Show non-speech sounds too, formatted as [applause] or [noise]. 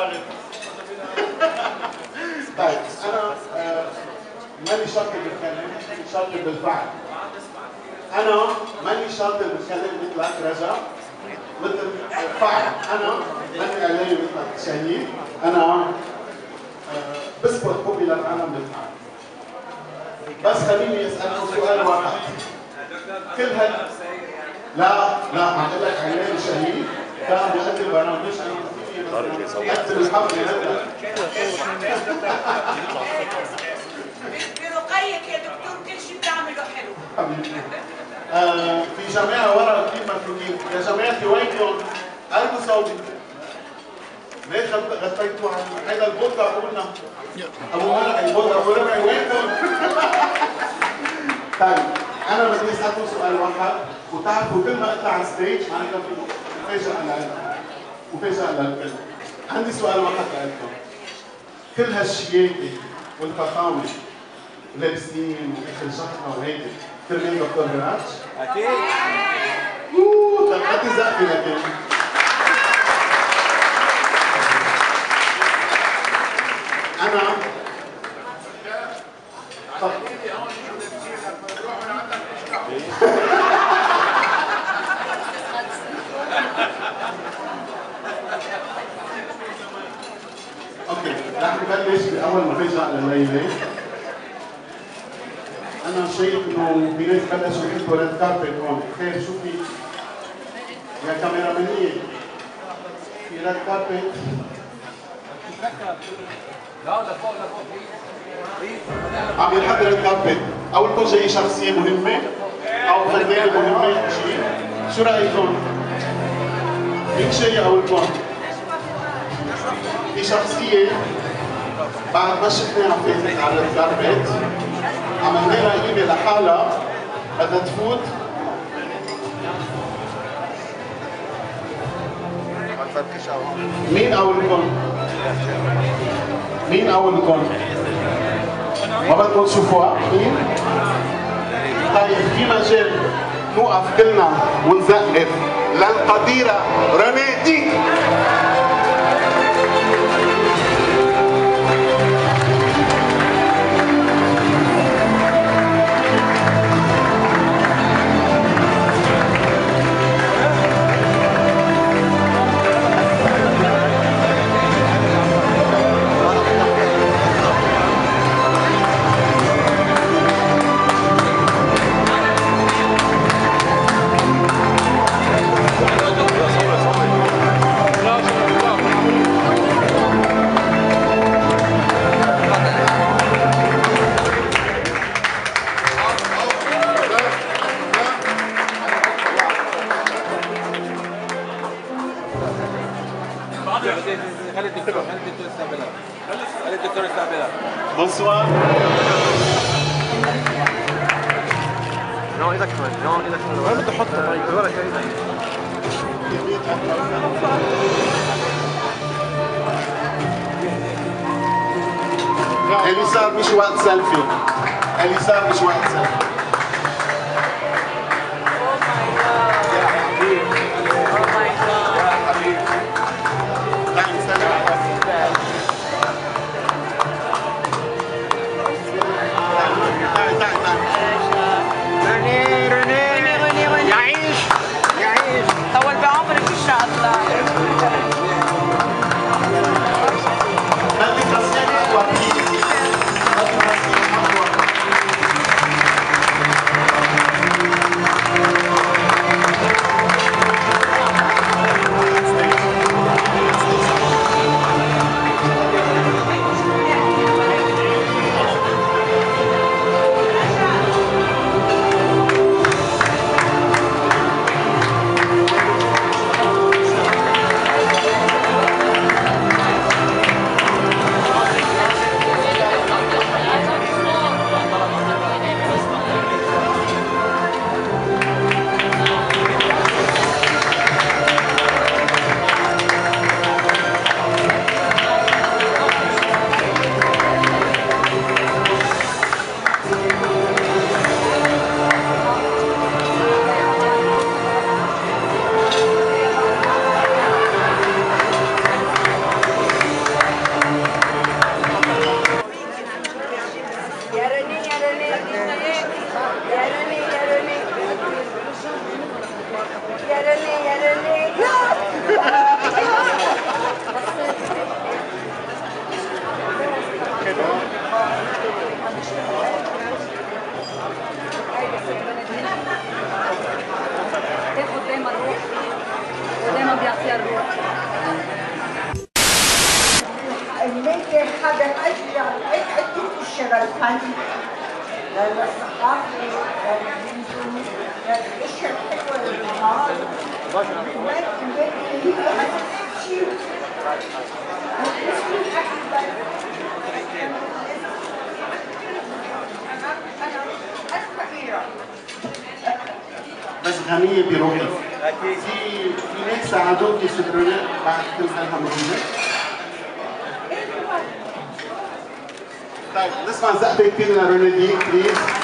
[laughs] طيب أنا آه، ماني شاطر بالكلام شاطر بالفعل. أنا ماني شاطر بالكلام مثلك رجا مثل الفعل. أنا ماني علي مثلك شهيد أنا بثبت حبي للعالم بالفعل بس خليني أسألكم سؤال واحد. كل هال لا لا عم لك علام شهيد كان بيقدم برامج أنا برقيك يا دكتور كل شيء بتعمله حلو. آه، في جماعة ورا كثير مفلوكين يا جماعتي وينكم قلبوا صوتي ليه غط- غطيتوا عن هيدا البوت تبعونا ابو مرعي البوت ابو مرعي وينكم طيب أنا بدي اسالكم سؤال واحد وتعرفوا كل ما أطلع على الستيج معناتها في مفاجاه لكم مفاجاه للكل عندي سؤال واحد لكم كل هالشياكه والفخامه ولابسين واخر شهر وهيك كرمال دكتور ميراج؟ أكيد. أوه طب هاتي زقفي لكن أنا طب. نبلش باول مفاجاه لليلة أنا شايف إنه في ناس بلشوا يحطوا red carpet هون. خير شو في؟ يا كاميرامانية في red carpet عم ينحط ريد كاربت اولكم جاي شخصية مهمة. أو فنانة مهمة. شيء. شو رأيكم؟ مين جاي اولكم؟ في شخصية بعد ما شفناها فاتت على كاربت عملنا لها قيمة لحالها بدها تفوت مين أولكم؟ مين أولكم؟ ما بدكم تشوفوها؟ مين؟ طيب في مجال نوقف كلنا ونزقف للقديرة رناتي خلي الدكتور خلي الدكتور يستقبلها. خلي الدكتور يستقبلها. بونسوار نوع إيدك كمان نوع إيدك كمان طيب ورا اليسار مش وقت سيلفي اليسار مش وقت سيلفي الفن للثقافي للفيديو للاشياء الحلوه للنهار البيت البيت اللي هي أساس شيء أنا أنا فقيره بس غنية بروحي. في في ناس ساعدوكي شكرا بعد كل Right, this one's that big pin in a renegade, please.